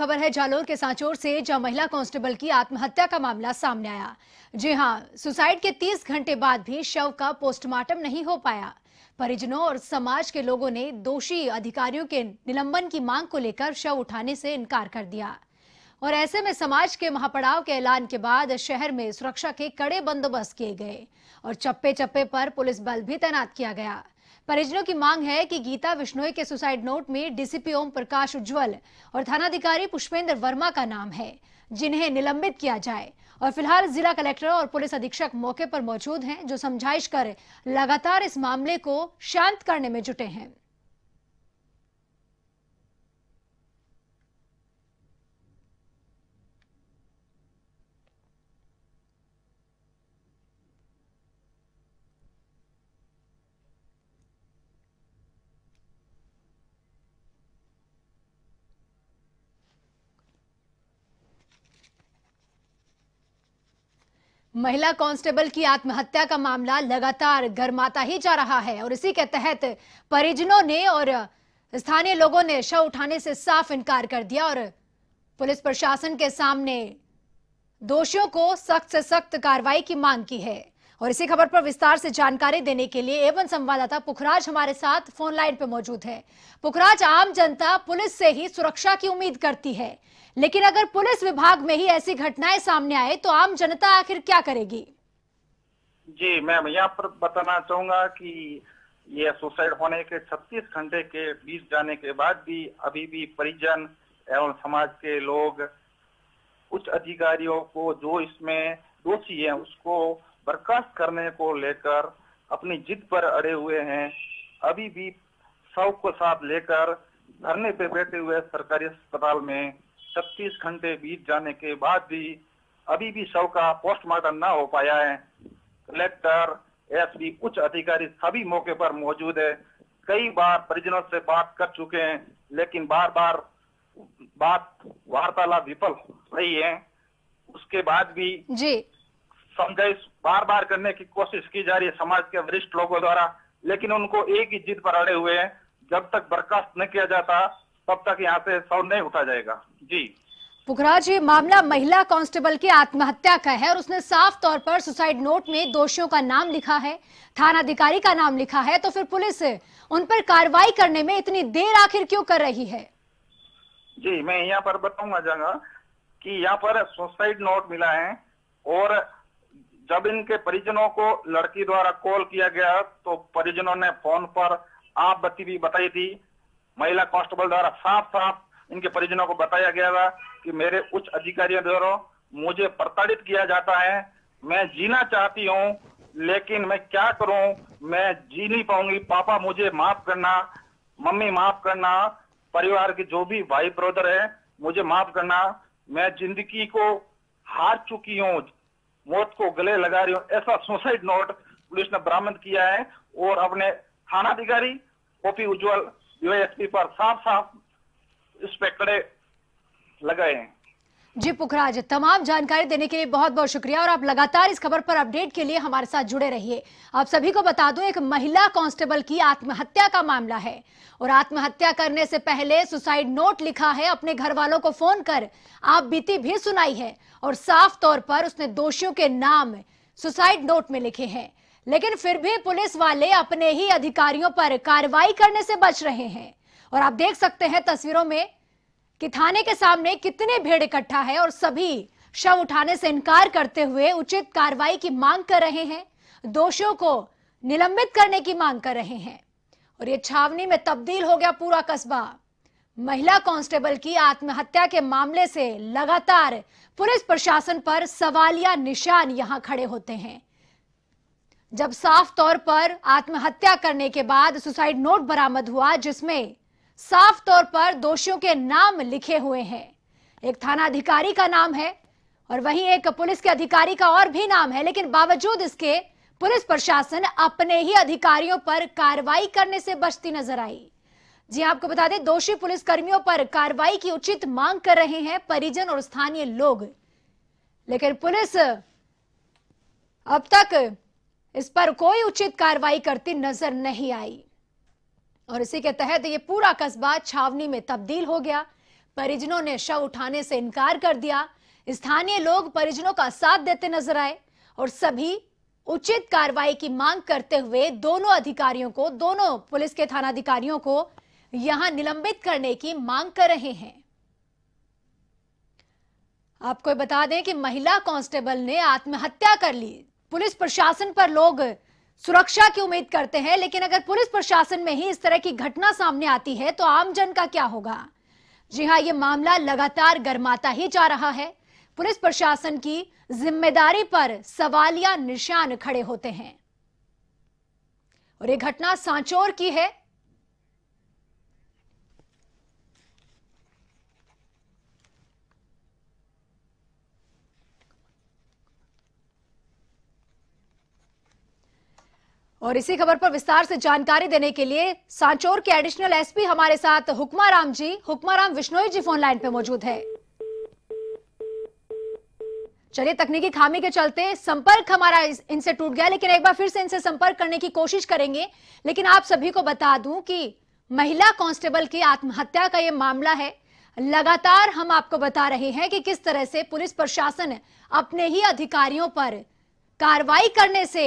खबर है, जालोर के सांचौर से जहाँ महिला कांस्टेबल की आत्महत्या का मामला सामने आया। जी हाँ, सुसाइड के 30 घंटे बाद भी शव का पोस्टमार्टम नहीं हो पाया। परिजनों और समाज के लोगों ने दोषी अधिकारियों के निलंबन की मांग को लेकर शव उठाने से इनकार कर दिया। और ऐसे में समाज के महापड़ाव के ऐलान के बाद शहर में सुरक्षा के कड़े बंदोबस्त किए गए और चप्पे चप्पे पर पुलिस बल भी तैनात किया गया। परिजनों की मांग है कि गीता विश्नोई के सुसाइड नोट में डीसीपी ओम प्रकाश उज्जवल और थानाधिकारी पुष्पेंद्र वर्मा का नाम है, जिन्हें निलंबित किया जाए। और फ़िलहाल जिला कलेक्टर और पुलिस अधीक्षक मौके पर मौजूद हैं, जो समझाइश कर लगातार इस मामले को शांत करने में जुटे हैं। महिला कांस्टेबल की आत्महत्या का मामला लगातार गर्माता ही जा रहा है और इसी के तहत परिजनों ने और स्थानीय लोगों ने शव उठाने से साफ़ इनकार कर दिया और पुलिस प्रशासन के सामने दोषियों को सख्त से सख्त कार्रवाई की मांग की है। और इसी खबर पर विस्तार से जानकारी देने के लिए एवं संवाददाता पुखराज हमारे साथ फ़ोन लाइन पे मौजूद है। पुखराज, आम जनता पुलिस से ही सुरक्षा की उम्मीद करती है। लेकिन अगर पुलिस विभाग में ही ऐसी घटनाएँ सामने आए तो आम जनता आखिर क्या करेगी? जी, मैम, यहाँ पर बताना चाहूँगा कि ये सुसाइड होने के 36 घंटे के बीत जाने के बाद भी अभी भी परिजन एवं समाज के लोग, उच्च अधिकारियों को जो इसमें दोषी है, उसको बर्खास्त करने को लेकर, अपनी जिद पर अड़े हुए हैं। अभी भी शव को साथ लेकर धरने पे बैठे हुए सरकारी अस्पताल में छत्तीस घंटे बीत जाने के बाद भी अभी भी शव का पोस्टमार्टम न हो पाया है। कलेक्टर एस एसपी, उच्च अधिकारी सभी मौके पर मौजूद है। कई बार परिजनों से बात कर चुके हैं, लेकिन बार बार बात वार्तालाप विफल रही है। उसके बाद भी जी। समझाइश बार बार करने की कोशिश की जा रही है समाज के वरिष्ठ लोगों द्वारा लेकिन उनको एक ही जिद पर अड़े हुए हैं। जब तक बर्खास्त न किया जाता तब तक यहाँ से सौ नहीं उठा जाएगा। जी। पुखराज ये मामला महिला कांस्टेबल की आत्महत्या का है और उसने साफ़ तौर पर सुसाइड नोट में दोषियों का नाम लिखा है थानाधिकारी का नाम लिखा है तो फिर पुलिस उन पर कार्रवाई करने में इतनी देर आखिर क्यों कर रही है? जी मैं यहाँ पर बताऊँगा जगह कि यहाँ पर सुसाइड नोट मिला है और जब इनके परिजनों को लड़की द्वारा कॉल किया गया तो परिजनों ने फ़ोन पर आप बत्ती भी बताई थी। महिला कांस्टेबल द्वारा साफ़ साफ़ इनके परिजनों को बताया गया था कि मेरे उच्च अधिकारियों द्वारा मुझे प्रताड़ित किया जाता है। मैं जीना चाहती हूँ, लेकिन मैं क्या करूँ? मैं जी नहीं पाऊँगी। पापा, मुझे माफ़ करना। मम्मी, माफ़ करना। परिवार के जो भी भाई ब्रदर है, मुझे माफ़ करना। मैं ज़िंदगी को हार चुकी हूँ। मौत को गले लगा रही हूँ। ऐसा सुसाइड नोट पुलिस ने बरामद किया है और अपने थाना अधिकारी ओपी उज्जवल यूएसपी पर साफ़ साफ़ इस पे कड़े लगाए हैं। जी, पुखराज, तमाम जानकारी देने के लिए बहुत बहुत शुक्रिया और आप लगातार इस खबर पर अपडेट के लिए हमारे साथ जुड़े रहिए। आप सभी को बता दूँ, एक महिला कांस्टेबल की आत्महत्या का मामला है और आत्महत्या करने से पहले सुसाइड नोट लिखा है, अपने घर वालों को फ़ोन कर आप बीती भी सुनाई है और साफ़ तौर पर उसने दोषियों के नाम सुसाइड नोट में लिखे हैं। लेकिन फिर भी पुलिस वाले अपने ही अधिकारियों पर कार्रवाई करने से बच रहे हैं। और आप देख सकते हैं तस्वीरों में कि थाने के सामने कितने भीड़ इकट्ठा है और सभी शव उठाने से इनकार करते हुए उचित कार्रवाई की मांग कर रहे हैं, दोषियों को निलंबित करने की मांग कर रहे हैं। और ये छावनी में तब्दील हो गया पूरा कस्बा। महिला कांस्टेबल की आत्महत्या के मामले से लगातार पुलिस प्रशासन पर सवालिया निशान यहाँ खड़े होते हैं। जब साफ़ तौर पर आत्महत्या करने के बाद सुसाइड नोट बरामद हुआ, जिसमें साफ़ तौर पर दोषियों के नाम लिखे हुए हैं। एक थाना अधिकारी का नाम है और वहीं एक पुलिस के अधिकारी का और भी नाम है, लेकिन बावजूद इसके पुलिस प्रशासन अपने ही अधिकारियों पर कार्रवाई करने से बचती नज़र आई। जी आपको बता दें, दोषी पुलिस कर्मियों पर कार्रवाई की उचित मांग कर रहे हैं परिजन और स्थानीय लोग। लेकिन पुलिस अब तक इस पर कोई उचित कार्रवाई करती नज़र नहीं आई। और इसी के तहत ये पूरा कस्बा छावनी में तब्दील हो गया। परिजनों ने शव उठाने से इनकार कर दिया। स्थानीय लोग परिजनों का साथ देते नज़र आए और सभी उचित कार्रवाई की मांग करते हुए दोनों अधिकारियों को, दोनों पुलिस के थानाधिकारियों को यहाँ निलंबित करने की मांग कर रहे हैं। आपको बता दें कि महिला कांस्टेबल ने आत्महत्या कर ली। पुलिस प्रशासन पर लोग सुरक्षा की उम्मीद करते हैं, लेकिन अगर पुलिस प्रशासन में ही इस तरह की घटना सामने आती है तो आमजन का क्या होगा? जी हाँ ये मामला लगातार गर्माता ही जा रहा है। पुलिस प्रशासन की ज़िम्मेदारी पर सवालिया निशान खड़े होते हैं। और ये घटना सांचौर की है और इसी खबर पर विस्तार से जानकारी देने के लिए सांचौर के एडिशनल एसपी हमारे साथ हुक्माराम जी, हुक्माराम विश्नोई जी फ़ोन लाइन पे मौजूद है। चलिए, तकनीकी खामी के चलते संपर्क हमारा इनसे टूट गया, लेकिन एक बार फिर से इनसे संपर्क करने की कोशिश करेंगे। लेकिन आप सभी को बता दूँ कि महिला कांस्टेबल की आत्महत्या का यह मामला है। लगातार हम आपको बता रहे हैं कि किस तरह से पुलिस प्रशासन अपने ही अधिकारियों पर कार्रवाई करने से